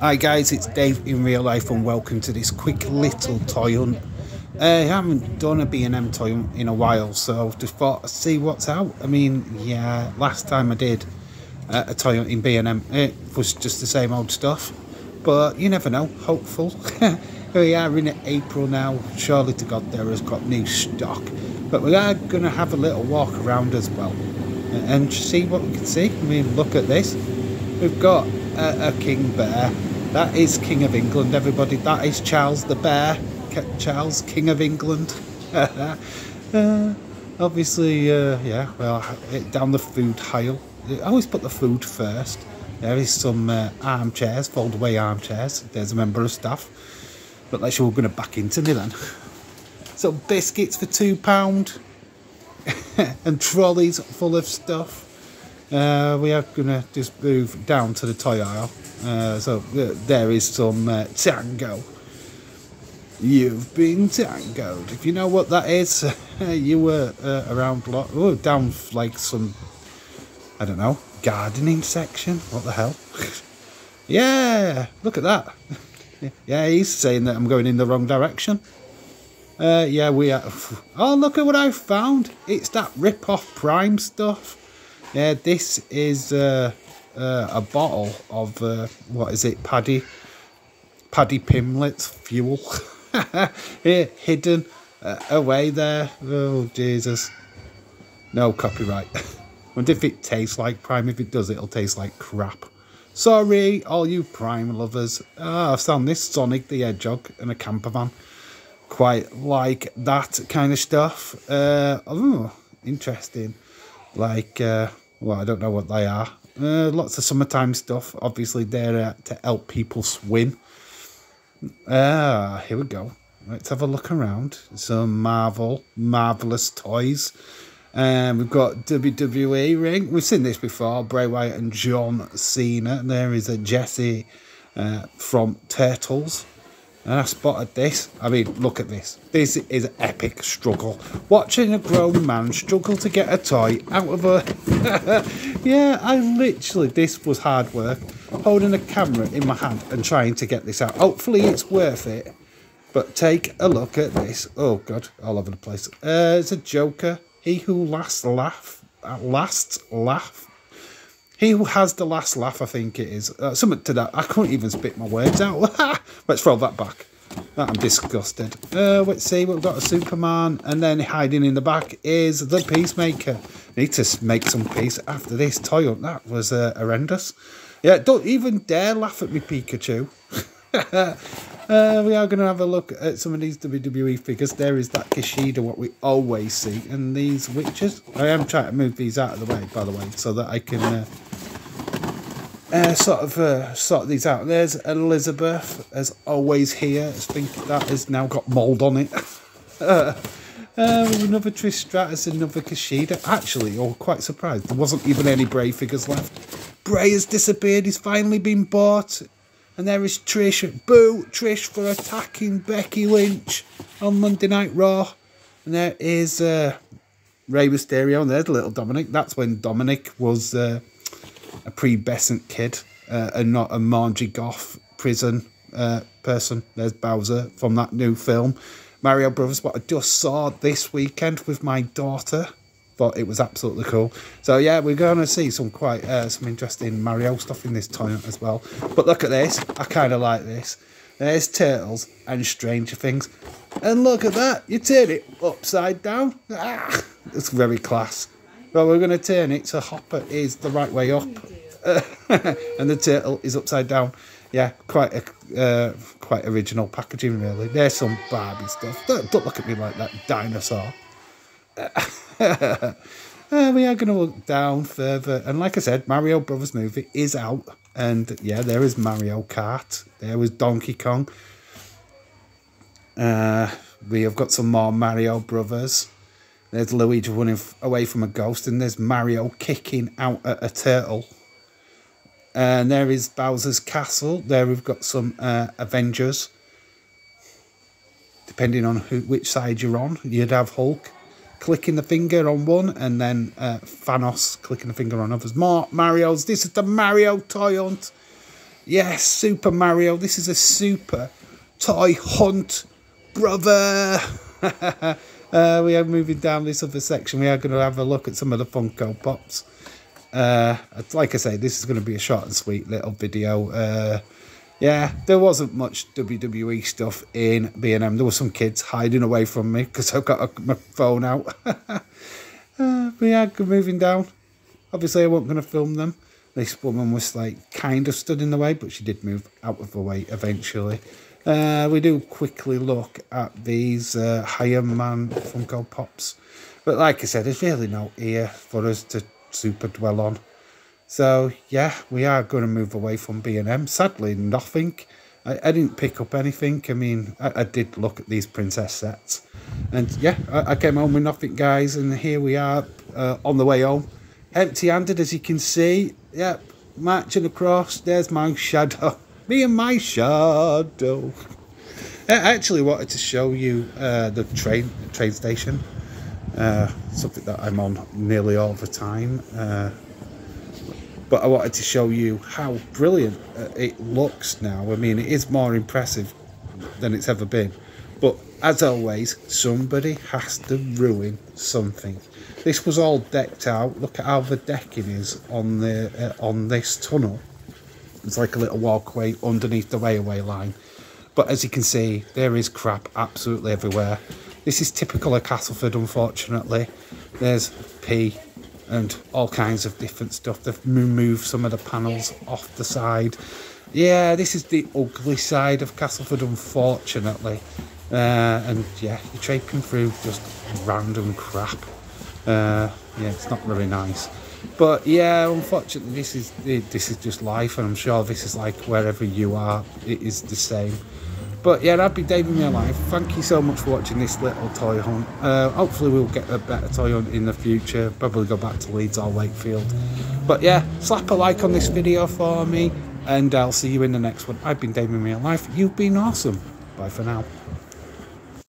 Hi guys, it's Dave in real life and welcome to this quick little toy hunt. Uh, I haven't done a B&M toy hunt in a while, so just thought I'd see what's out. I mean, yeah, last time I did uh, a toy hunt in B&M, it was just the same old stuff. But you never know, hopeful. We are in April now, surely to God there has got new stock. But we are going to have a little walk around as well and see what we can see. I mean, look at this. We've got a, a king bear that is King of England, everybody. That is Charles the Bear. Charles, King of England. uh, obviously, uh, yeah, well, down the food aisle. I always put the food first. There is some uh, armchairs, fold away armchairs. There's a member of staff. But let's we're going to back into then. So biscuits for £2 and trolleys full of stuff. Uh, we are going to just move down to the toy aisle. Uh, so uh, there is some uh, tango. You've been tangoed. If you know what that is, you were uh, around lot. Oh, down like some, I don't know, gardening section. What the hell? yeah, look at that. yeah, he's saying that I'm going in the wrong direction. Uh, yeah, we are. Oh, look at what I found. It's that rip-off Prime stuff. Yeah, this is uh, uh, a bottle of, uh, what is it, Paddy? Paddy Pimblett's fuel. Here, hidden uh, away there. Oh, Jesus. No copyright. wonder if it tastes like Prime. If it does, it'll taste like crap. Sorry, all you Prime lovers. Ah, I've found this Sonic the Hedgehog and a camper van. Quite like that kind of stuff. Uh, oh, interesting like uh, well I don't know what they are. Uh, lots of summertime stuff. Obviously they're uh, to help people swim. Ah here we go. Let's have a look around. Some Marvel marvelous toys. Um, we've got WWE ring. We've seen this before Bray Wyatt and John Cena. There is a Jesse uh, from Turtles and I spotted this. I mean, look at this. This is an epic struggle. Watching a grown man struggle to get a toy out of a... yeah, I literally, this was hard work. Holding a camera in my hand and trying to get this out. Hopefully it's worth it. But take a look at this. Oh, God, all over the place. Uh, it's a Joker. He who last laugh, at last laugh he who has the last laugh, I think it is. Uh, something to that. I couldn't even spit my words out. let's throw that back. I'm disgusted. Uh, let's see, we've got a Superman, and then hiding in the back is the Peacemaker. Need to make some peace after this toy That was uh, horrendous. Yeah, don't even dare laugh at me, Pikachu. uh, we are going to have a look at some of these WWE figures. There is that Kushida, what we always see, and these witches. I am trying to move these out of the way, by the way, so that I can uh, uh, sort of uh, sort these out. There's Elizabeth, as always here. I think that has now got mould on it. uh, another Trish Stratus, another Kushida. Actually, you're quite surprised. There wasn't even any Bray figures left. Bray has disappeared. He's finally been bought. And there is Trish. Boo! Trish for attacking Becky Lynch on Monday Night Raw. And there is uh, Rey Mysterio. And there's a little Dominic. That's when Dominic was uh, a pubescent kid uh, and not a Margie Goff prison uh, person. There's Bowser from that new film. Mario Brothers, what I just saw this weekend with my daughter. Thought it was absolutely cool. So yeah, we're going to see some quite uh, some interesting Mario stuff in this tournament as well. But look at this. I kind of like this. There's Turtles and Stranger Things. And look at that. You turn it upside down. Ah, it's very class. Well, we're going to turn it so Hopper is the right way up. and the turtle is upside down. Yeah, quite a, uh, quite original packaging, really. There's some Barbie stuff. Don't, don't look at me like that dinosaur. uh, we are going to look down further. And like I said, Mario Brothers movie is out. And yeah, there is Mario Kart. There was Donkey Kong. Uh, we have got some more Mario Brothers. There's Luigi running away from a ghost. And there's Mario kicking out at a turtle. And there is Bowser's Castle. There we've got some uh, Avengers. Depending on who, which side you're on, you'd have Hulk clicking the finger on one and then uh, Thanos clicking the finger on others. More Mario's. This is the Mario toy hunt. Yes, Super Mario. This is a super toy hunt, brother. uh, we are moving down this other section. We are going to have a look at some of the Funko Pops. Uh, like I say, this is going to be a short and sweet little video. Uh, yeah, there wasn't much WWE stuff in B&M. There were some kids hiding away from me because I've got a, my phone out. uh, but yeah, moving down. Obviously, I wasn't going to film them. This woman was like kind of stood in the way, but she did move out of the way eventually. Uh, we do quickly look at these uh, Iron Man Funko Pops. But like I said, there's really no ear for us to super dwell on. So yeah, we are going to move away from B&M. Sadly, nothing. I, I didn't pick up anything. I mean, I, I did look at these princess sets. And yeah, I, I, came home with nothing, guys. And here we are uh, on the way home. Empty-handed, as you can see. Yep, marching across. There's my shadow. Me and my shadow. I actually wanted to show you uh, the train train station. Uh, something that I'm on nearly all the time. Uh, but I wanted to show you how brilliant uh, it looks now. I mean, it is more impressive than it's ever been. But as always, somebody has to ruin something. This was all decked out. Look at how the decking is on the uh, on this tunnel. It's like a little walkway underneath the railway line. But as you can see, there is crap absolutely everywhere. This is typical of Castleford, unfortunately. There's pee and all kinds of different stuff. They've moved some of the panels off the side. Yeah, this is the ugly side of Castleford, unfortunately. Uh, and yeah, you're traipsing through just random crap. Uh, yeah, it's not really nice. But yeah, unfortunately, this is this is just life, and I'm sure this is like wherever you are, it is the same. But yeah, that'd be in real life. Thank you so much for watching this little toy hunt. Uh, hopefully, we'll get a better toy hunt in the future. Probably go back to Leeds or Wakefield. But yeah, slap a like on this video for me, and I'll see you in the next one. I've been in real life. You've been awesome. Bye for now.